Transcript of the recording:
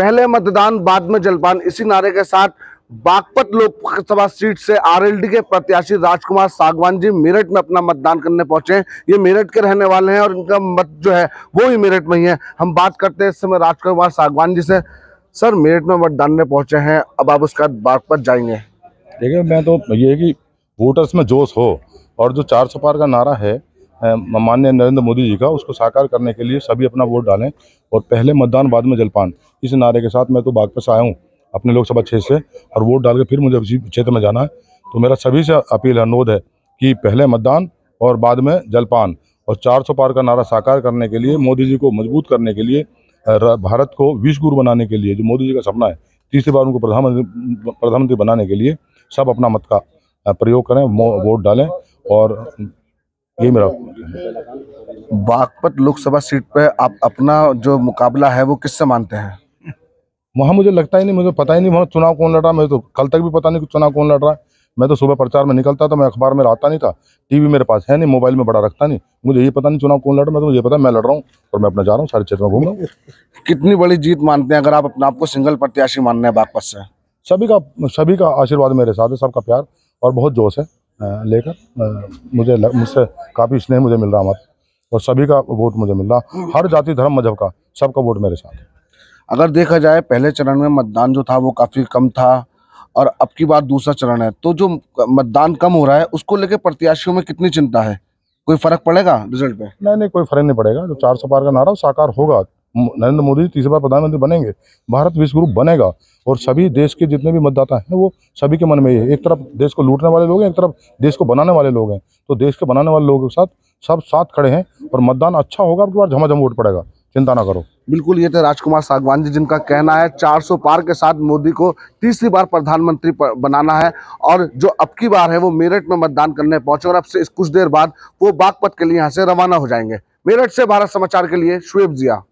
पहले मतदान, बाद में जलपान। इसी नारे के साथ बागपत लोकसभा सीट से आरएलडी के प्रत्याशी राजकुमार सागवान जी मेरठ में अपना मतदान करने पहुँचे हैं। ये मेरठ के रहने वाले हैं और इनका मत जो है, वो ही मेरठ में ही है। हम बात करते हैं इस समय राजकुमार सागवान जी से। सर, मेरठ में मतदान में पहुँचे हैं। अब आप उसका बागपत जाएँगे। देखिए, मैं तो ये कि वोटर्स में जोश हो और जो चार सौ पार का नारा है माननीय नरेंद्र मोदी जी का, उसको साकार करने के लिए सभी अपना वोट डालें और पहले मतदान बाद में जलपान। इस नारे के साथ मैं तो बागपत आया हूँ, अपने लोकसभा क्षेत्र से, और वोट डाल के फिर मुझे उसी क्षेत्र में जाना है। तो मेरा सभी से अपील, अनुरोध है कि पहले मतदान और बाद में जलपान और चार सौ पार का नारा साकार करने के लिए, मोदी जी को मज़बूत करने के लिए भारत को विश्व गुरु बनाने के लिए, जो मोदी जी का सपना है, तीसरी बार उनको प्रधानमंत्री प्रधानमंत्री बनाने के लिए, सब अपना मत का प्रयोग करें वोट डालें और ये मेरा बागपत लोकसभा सीट पे आप अपना जो मुकाबला है वो किससे मानते हैं? वहाँ मुझे लगता ही नहीं मुझे पता ही नहीं वहाँ चुनाव कौन लड़ रहा मैं तो कल तक भी पता नहीं कि चुनाव कौन लड़ रहा है। मैं तो सुबह प्रचार में निकलता था मैं अखबार में आता नहीं था टीवी मेरे पास है नहीं मोबाइल में बड़ा रखता नहीं। मुझे ये पता नहीं चुनाव कौन लड़ रहा मैं तो ये पता मैं लड़ रहा हूँ और मैं अपना जा रहा हूँ सारे क्षेत्र में घूम रहा हूँ। कितनी बड़ी जीत मानते हैं अगर आप अपने आपको सिंगल प्रत्याशी मानने हैं बागपत से? सभी का सभी का आशीर्वाद मेरे साथ है सबका प्यार और बहुत जोश है। लेकर मुझे मुझसे काफ़ी स्नेह मुझे मिल रहा हमारा और सभी का वोट मुझे मिल रहा। हर जाति धर्म मज़हब का सबका वोट मेरे साथ है। अगर देखा जाए पहले चरण में मतदान जो था वो काफ़ी कम था। और अब की बात दूसरा चरण है तो जो मतदान कम हो रहा है उसको लेकर प्रत्याशियों में कितनी चिंता है? कोई फ़र्क पड़ेगा रिज़ल्ट पे? नहीं नहीं कोई फ़र्क नहीं पड़ेगा। जो चार सौ पार का नारा साकार होगा। नरेंद्र मोदी जी तीसरी बार प्रधानमंत्री बनेंगे, भारत विश्व गुरु बनेगा। और सभी देश के जितने भी मतदाता हैं, वो सभी के मन में ये है। एक तरफ़ देश को लूटने वाले लोग हैं, एक तरफ़ देश को बनाने वाले लोग हैं। तो देश के बनाने वाले लोगों के साथ सब साथ खड़े हैं और मतदान अच्छा होगा अब बार झमाझम वोट पड़ेगा। चिंता ना करो। बिल्कुल, ये थे राजकुमार सागवान जी, जिनका कहना है 400 पार के साथ मोदी को तीसरी बार प्रधानमंत्री बनाना है और जो अब की बार है, वो मेरठ में मतदान करने पहुँचे और अब से कुछ देर बाद वो बागपत के लिए यहाँ से रवाना हो जाएँगे। मेरठ से भारत समाचार के लिए शुएब जिया।